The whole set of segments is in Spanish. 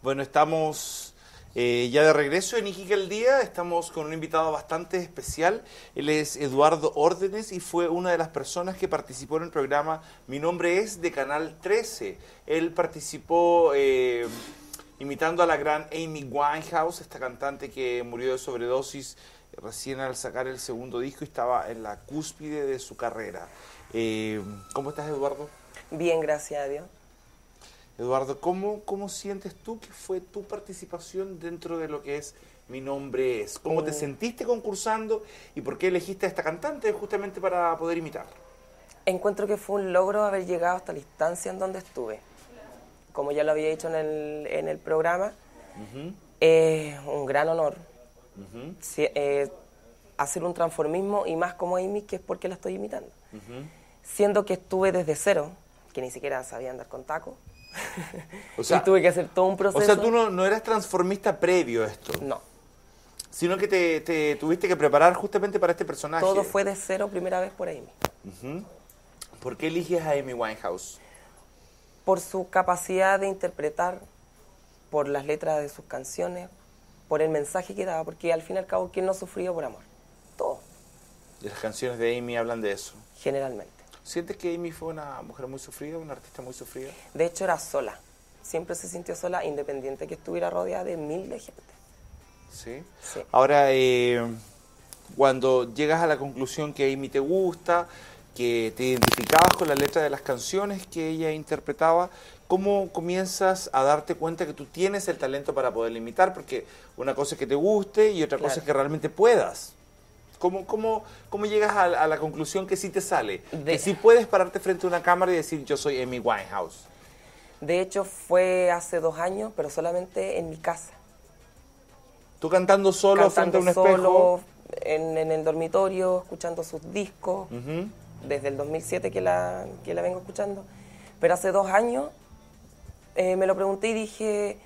Bueno, estamos eh, ya de regreso en Iquique el Día, estamos con un invitado bastante especial. Él es Eduardo Órdenes y fue una de las personas que participó en el programa Mi Nombre es de Canal 13. Él participó eh, imitando a la gran Amy Winehouse, esta cantante que murió de sobredosis recién al sacar el segundo disco estaba en la cúspide de su carrera. Eh, ¿Cómo estás, Eduardo? Bien, gracias a Dios. Eduardo, ¿cómo, ¿cómo sientes tú que fue tu participación dentro de lo que es Mi Nombre Es? ¿Cómo te Mm. sentiste concursando y por qué elegiste a esta cantante justamente para poder imitar? Encuentro que fue un logro haber llegado hasta la instancia en donde estuve. Como ya lo había dicho en el, en el programa, es un gran honor Si- eh, hacer un transformismo y más como Amy, que es porque la estoy imitando. Siendo que estuve desde cero, que ni siquiera sabía andar con taco, O sea, y tuve que hacer todo un o proceso. sea, tú no, no eras transformista previo a esto, No, sino que te, te tuviste que preparar justamente para este personaje. todo fue de cero primera vez por Amy. Ujú. ¿Por qué eliges a Amy Winehouse? por su capacidad de interpretar, por las letras de sus canciones, por el mensaje que daba, porque al fin y al cabo, ¿quién no sufrió por amor? Todo, Y las canciones de Amy hablan de eso. generalmente. ¿Sientes que Amy fue una mujer muy sufrida, una artista muy sufrida? De hecho, era sola. Siempre se sintió sola, independiente que estuviera rodeada de mil de gente. Sí. Sí. Ahora, eh, cuando llegas a la conclusión que Amy te gusta, que te identificabas con la letra de las canciones que ella interpretaba, ¿cómo comienzas a darte cuenta que tú tienes el talento para poder imitar? Porque una cosa es que te guste y otra cosa Claro. es que realmente puedas. ¿Cómo, cómo, cómo llegas a, a la conclusión que sí te sale? De- Que sí puedes pararte frente a una cámara y decir, yo soy Amy Winehouse. De hecho, fue hace dos años, pero solamente en mi casa. Tú cantando solo frente a un cantando espejo. solo, en, en el dormitorio, escuchando sus discos. Ujú. Desde el 2007 que la, que la vengo escuchando, pero hace dos años eh, me lo pregunté y dije,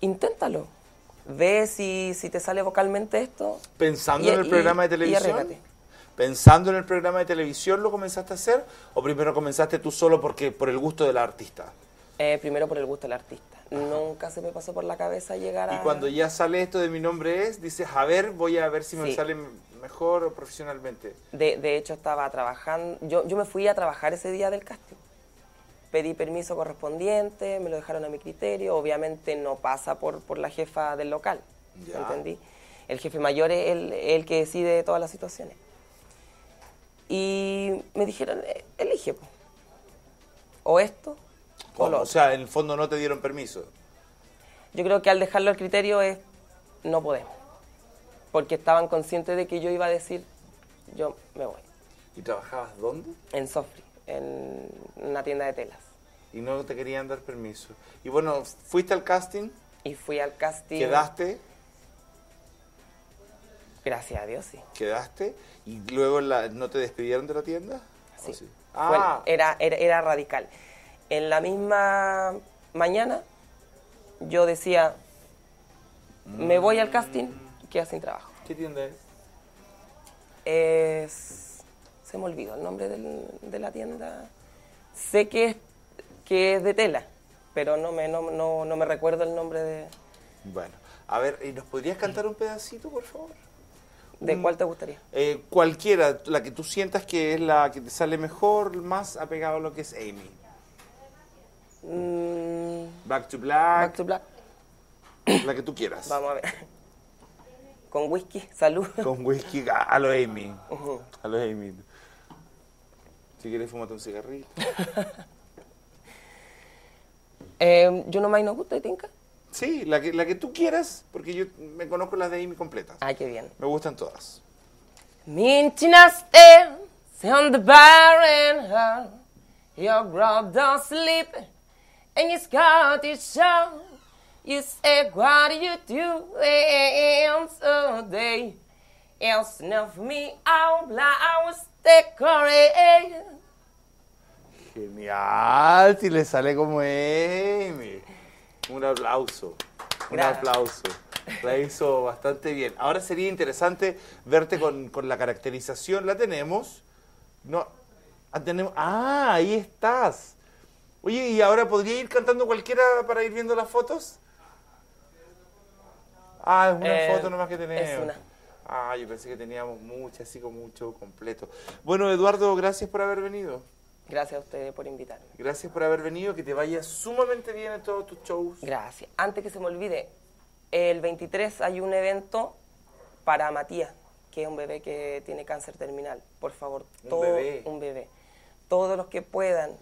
inténtalo, ve si, si te sale vocalmente esto. Pensando Y- en el y- programa de y televisión. arréglate. Pensando en el programa de televisión lo comenzaste a hacer o primero comenzaste tú solo porque por el gusto del artista. Eh, primero por el gusto del artista. Nunca se me pasó por la cabeza llegar a... Y cuando ya sale esto de mi nombre es, dices, a ver, voy a ver si me Sí. sale mejor o profesionalmente. De, de hecho, estaba trabajando, yo, yo me fui a trabajar ese día del casting. Pedí permiso correspondiente, me lo dejaron a mi criterio, obviamente no pasa por, por la jefa del local, Ya. ¿entendí? El jefe mayor es el, el que decide todas las situaciones. Y me dijeron, "Eh, elige, po. o esto o lo O sea, en el fondo no te dieron permiso. Yo creo que al dejarlo al criterio es, no podemos, porque estaban conscientes de que yo iba a decir, yo me voy. ¿Y trabajabas dónde? en Sofri, en una tienda de telas. Y no te querían dar permiso. Y bueno, fuiste al casting, Y fui al casting. quedaste, Gracias a Dios, sí. quedaste, y luego la- no te despidieron de la tienda. ¿O Sí. sí? Ah, era, era, era radical. En la misma mañana yo decía, me voy al casting, queda sin trabajo. ¿qué tienda es? Es, se me olvidó el nombre del- de la tienda. Sé que es, que es de tela, pero no me, no, no, no me recuerdo el nombre de... Bueno, a ver, ¿y ¿nos podrías cantar un pedacito, por favor? ¿De cuál te gustaría? Eh, cualquiera, la que tú sientas que es la que te sale mejor, más apegado a lo que es Amy. Mm, Back to Black, Back to Black. la que tú quieras. Vamos a ver. Con whisky, salud. Con whisky, a, a lo Amy. A lo Amy. Si quieres, fumate un cigarrito. Eh, yo no más no gusta, Tinka. Sí, la que, la que tú quieras, porque yo me conozco las de Amy completas. Ay, qué bien. Me gustan todas. Mintina stands on the bar and her. Your brother sleeping and you got show. You say, what do you do? And so they else enough me out I was decorated. Genial, si le sale como Amy. Un aplauso. Un Gracias. aplauso. La hizo bastante bien. Ahora sería interesante verte con, con la caracterización. La tenemos. No, ah, tenemos. Ah, ahí estás. Oye, ¿y ahora podría ir cantando cualquiera para ir viendo las fotos? Ah, es una Eh, foto nomás que tenemos. es una. Ah, yo pensé que teníamos muchas, así como mucho completo. Bueno, Eduardo, gracias por haber venido. Gracias a ustedes por invitarme. Gracias por haber venido, que te vaya sumamente bien en todos tus shows. Gracias. Antes que se me olvide, el 23 hay un evento para Matías, que es un bebé que tiene cáncer terminal. Por favor, Un todo- bebé. un bebé. Todos los que puedan,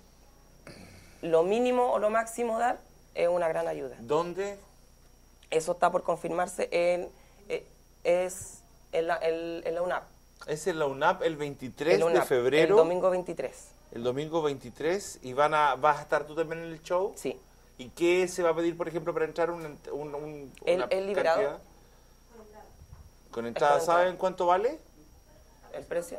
lo mínimo o lo máximo dar, es una gran ayuda. ¿Dónde? Eso está por confirmarse en, eh, es en la, en- en la UNAP. Es en la UNAP el 23 En la de febrero. El domingo 23. El domingo 23. ¿Y van a, vas a estar tú también en el show? Sí. ¿Y qué se va a pedir, por ejemplo, para entrar un, un, un- El- una el liberado. cantidad? Con entrada, ¿saben cuánto vale? ¿El precio?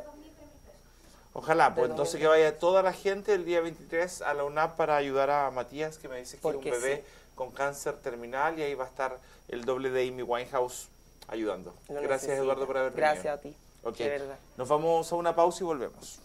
Ojalá, pues entonces que 2000. vaya toda la gente el día 23 a la UNAP para ayudar a Matías, que me dice que es un bebé sí. Con cáncer terminal y ahí va a estar el doble de Amy Winehouse ayudando. Lo Gracias. Eduardo por haber venido. Gracias a ti. Ok. De verdad. Nos vamos a una pausa y volvemos.